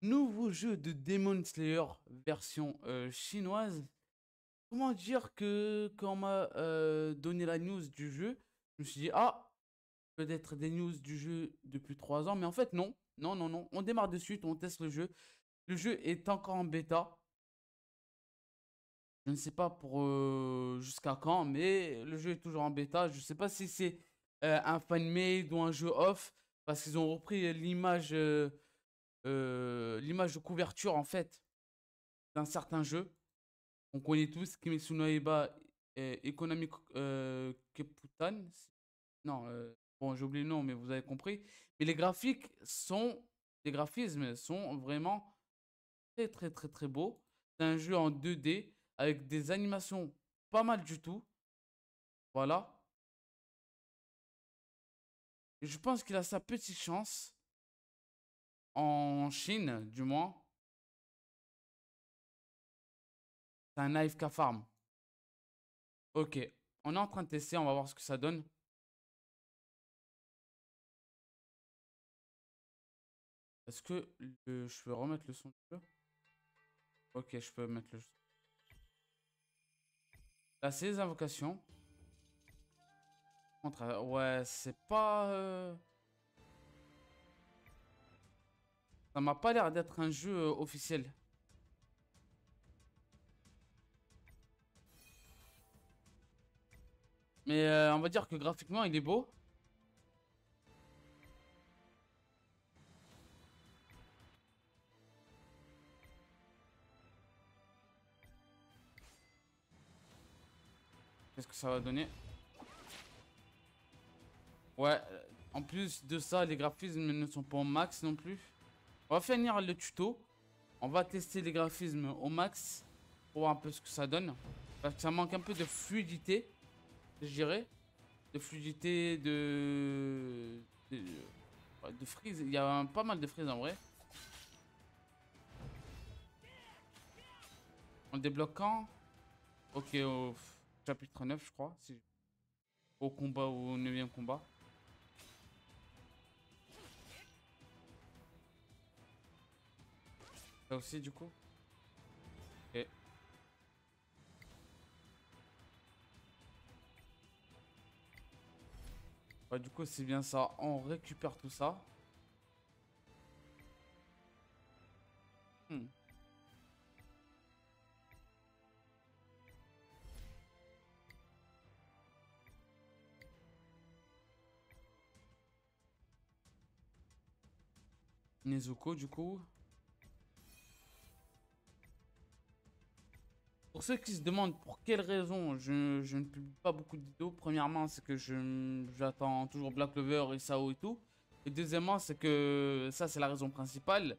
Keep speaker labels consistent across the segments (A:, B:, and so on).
A: Nouveau jeu de Demon Slayer version euh, chinoise. Comment dire que quand on m'a euh, donné la news du jeu, je me suis dit, ah, peut-être des news du jeu depuis 3 ans, mais en fait non, non, non, non, on démarre de suite, on teste le jeu. Le jeu est encore en bêta. Je ne sais pas pour euh, jusqu'à quand, mais le jeu est toujours en bêta. Je ne sais pas si c'est un fan-made ou un jeu off, parce qu'ils ont repris l'image euh, l'image de couverture en fait d'un certain jeu. On connaît tous Kimetsu Eba et Economic euh, Keputan. Non, euh, bon, j'ai oublié le nom, mais vous avez compris. Mais les graphiques sont, les graphismes sont vraiment très très très très beaux. C'est un jeu en 2D avec des animations pas mal du tout. Voilà. Je pense qu'il a sa petite chance en Chine, du moins. C'est un AFK farm. Ok, on est en train de tester, on va voir ce que ça donne. Est-ce que je peux remettre le son Ok, je peux mettre le. Là, c'est les invocations. Ouais, c'est pas... Euh, Ça m'a pas l'air d'être un jeu euh, officiel. Mais euh, on va dire que graphiquement, il est beau. Qu'est-ce que ça va donner? Ouais, euh, en plus de ça, les graphismes ne sont pas au max non plus. On va finir le tuto. On va tester les graphismes au max. Pour voir un peu ce que ça donne. Parce que ça manque un peu de fluidité. Je dirais. De fluidité, de... De, frise. Il y a pas mal de frise en vrai. On débloque quand? Ok, au chapitre 9, je crois. Au combat, au 9 combat. Ça aussi, du coup Ok. Ouais, du coup, c'est bien ça. On récupère tout ça. Hmm. Nezuko, du coup. Pour ceux qui se demandent pour quelle raison je, ne publie pas beaucoup de vidéos, premièrement, c'est que j'attends toujours Black Clover et Sao et tout. Et deuxièmement, c'est que ça, c'est la raison principale.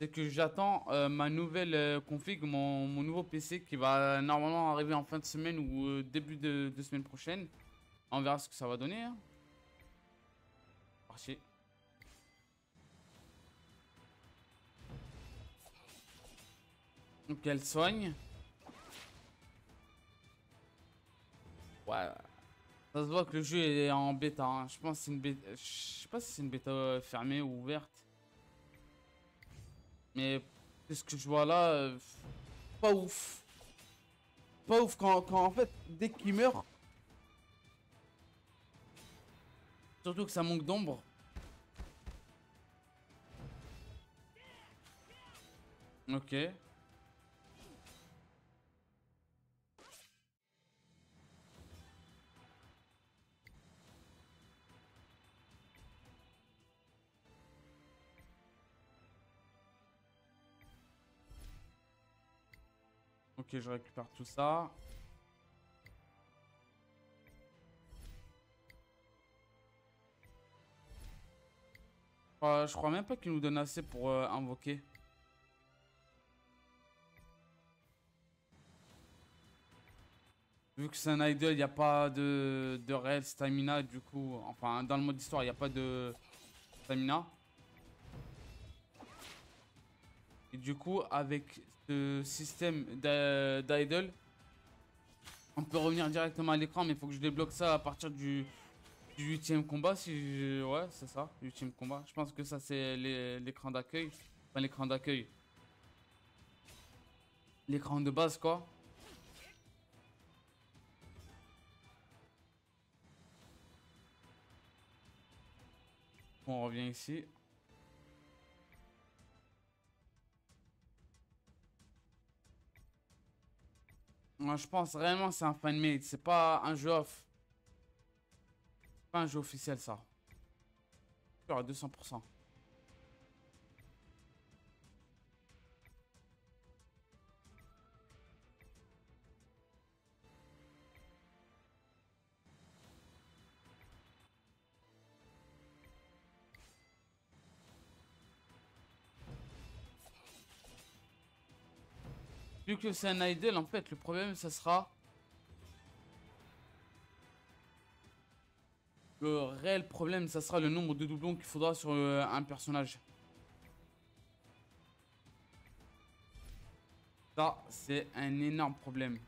A: C'est que j'attends euh, ma nouvelle euh, config, mon, nouveau PC qui va normalement arriver en fin de semaine ou euh, début de, semaine prochaine. On verra ce que ça va donner. Hein. Donc elle soigne. Ça se voit que le jeu est en bêta. Hein. Je pense c'est une bêta. Je sais pas si c'est une bêta fermée ou ouverte. Mais ce que je vois là, euh, pas ouf. Pas ouf quand, quand en fait, dès qu'il meurt. Surtout que ça manque d'ombre. Ok. Ok, je récupère tout ça. je crois même pas qu'il nous donne assez pour euh, invoquer. Vu que c'est un idol, il n'y a pas de, de réel stamina, du coup... Enfin, dans le mode histoire, il n'y a pas de stamina. Et du coup, avec ce système d'idle, on peut revenir directement à l'écran, mais il faut que je débloque ça à partir du, huitième combat. Si Ouais, c'est ça, huitième combat. Je pense que ça, c'est l'écran d'accueil. Enfin, l'écran d'accueil. L'écran de base, quoi. On revient ici. Moi, je pense vraiment c'est un fan-made. C'est pas un jeu off. Pas un jeu officiel, ça. à 200%. Vu que c'est un idle, en fait, le problème, ça sera... Le réel problème, ça sera le nombre de doublons qu'il faudra sur euh, un personnage. Ça, c'est un énorme problème.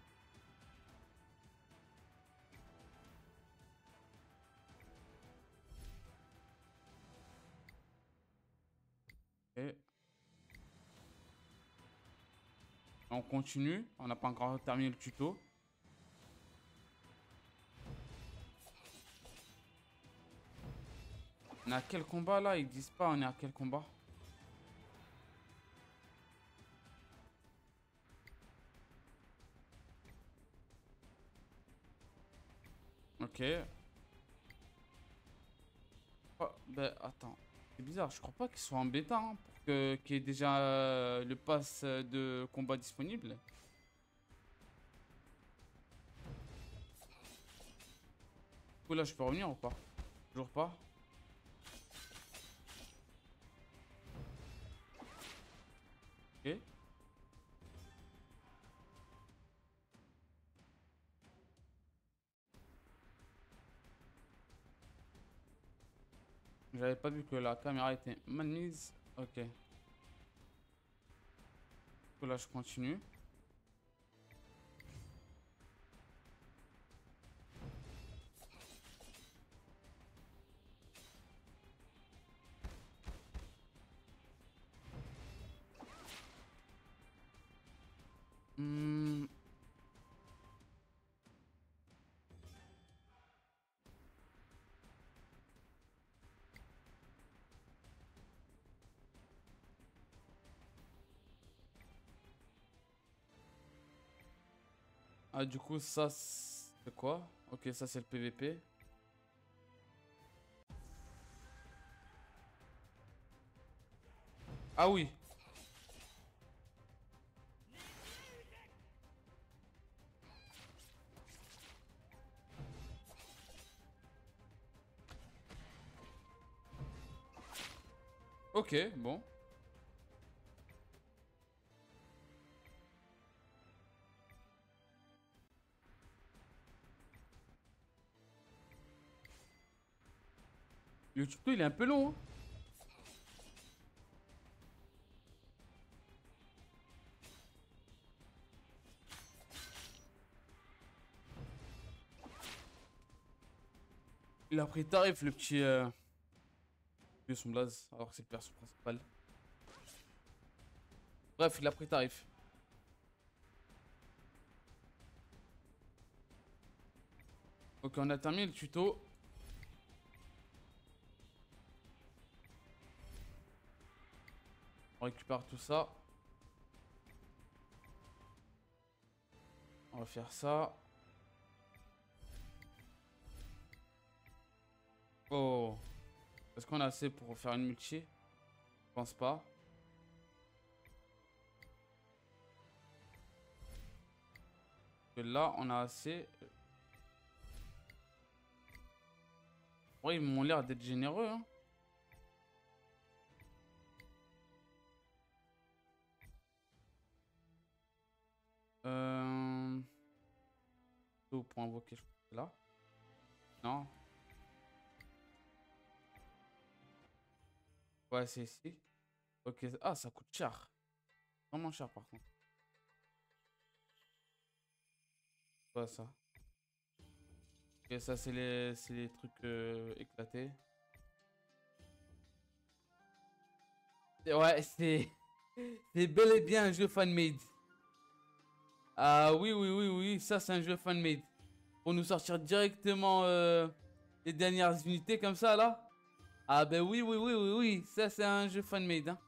A: On continue. On n'a pas encore terminé le tuto. On est à quel combat là? Ils disent pas on est à quel combat? Ok. Oh, ben attends. C'est bizarre, je crois pas qu'ils soient en bêta. Hein qui est déjà euh, le pass de combat disponible. Du là, je peux revenir ou pas? Toujours pas? Ok. J'avais pas vu que la caméra était mal. Ok. Là, je continue. Ah, du coup, ça, c'est quoi? Ok, ça, c'est le PVP. Ah oui Ok, bon. Le tuto il est un peu long. Hein. Il a pris tarif le petit... Euh... son blaze, alors que c'est le perso principal. Bref, il a pris tarif. Ok, on a terminé le tuto. On récupère tout ça. On va faire ça. Oh. Est-ce qu'on a assez pour faire une multi? Je pense pas. là, on a assez. Oui, ils m'ont l'air d'être généreux. Hein. Euh... Pour invoquer, je là. Non. Ouais, c'est ici. Ok. Ah, ça coûte cher. Vraiment cher, par contre. Pas ça. Ok, ça, c'est les, les trucs euh, éclatés. Ouais, c'est... C'est bel et bien un jeu fan-made. Ah oui, oui, oui, oui, ça c'est un jeu fan-made. Pour nous sortir directement euh, les dernières unités comme ça là. Ah ben oui, oui, oui, oui, oui, ça c'est un jeu fan-made. Hein.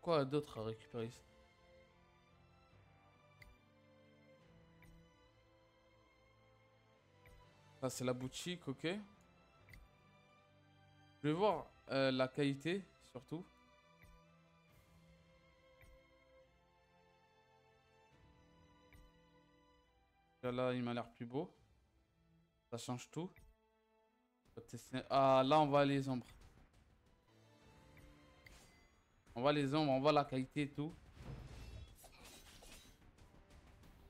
A: Quoi d'autre à récupérer Ça c'est la boutique, ok. Je vais voir euh, la qualité surtout. Là, il m'a l'air plus beau. Ça change tout. Ah, là, on va les ombres. On voit les ombres, on voit la qualité et tout.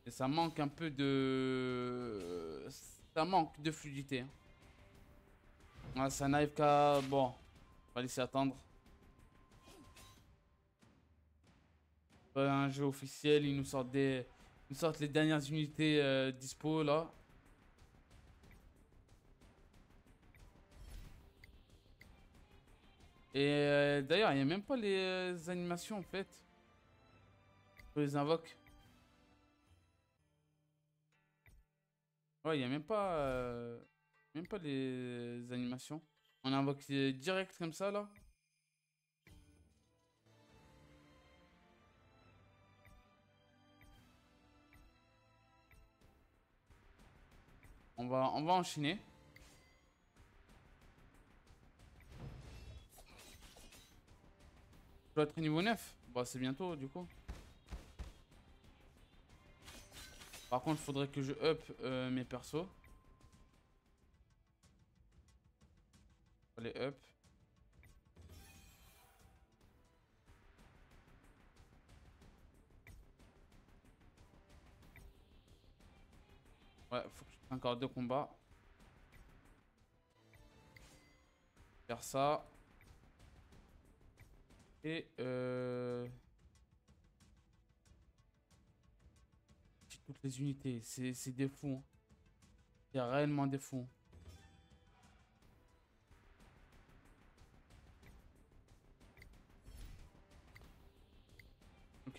A: Et ça manque un peu de... Ça manque de fluidité. Hein. Ça n'arrive qu'à... Bon, on va laisser attendre. Un jeu officiel, ils nous sortent des... Ils nous sortent les dernières unités euh, dispo là. Et euh, d'ailleurs, il n'y a même pas les euh, animations en fait. Je les invoque. Ouais, il n'y a même pas, même pas les animations. On invoque direct comme ça là. On va, on va enchaîner. dois être niveau 9. Bah c'est bientôt du coup. Par contre, il faudrait que je up euh, mes persos. Allez, up. Ouais, encore deux combats. Faire ça. Et euh... Toutes les unités, c'est des fous. Hein. Il y a réellement des fous.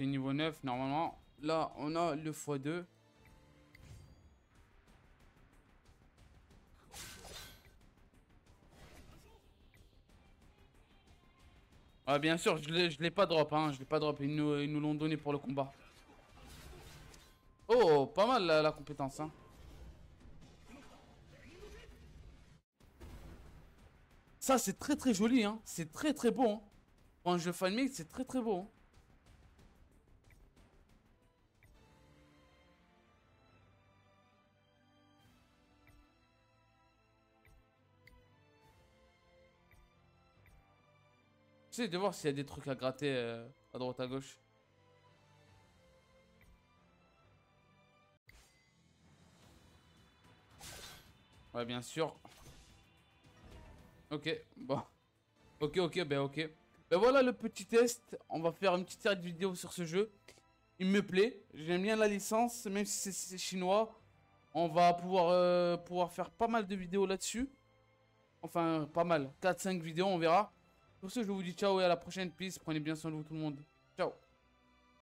A: Niveau 9, normalement. Là, on a le x2. Ah, bien sûr, je l'ai pas drop, hein. Je l'ai pas drop. Ils nous l'ont donné pour le combat. Oh, pas mal la, compétence, hein. Ça, c'est très très joli, hein. C'est très très beau, hein. Pour un jeu c'est très très beau, hein. De voir s'il y a des trucs à gratter euh, à droite à gauche. Ouais, bien sûr. Ok, bon. Ok, ok, ben ok. Ben voilà le petit test. On va faire une petite série de vidéos sur ce jeu. Il me plaît. J'aime bien la licence, même si c'est chinois. On va pouvoir, euh, pouvoir faire pas mal de vidéos là-dessus. Enfin, pas mal. 4-5 vidéos, on verra. Pour ce, je vous dis ciao et à la prochaine. Peace. Prenez bien soin de vous tout le monde. Ciao.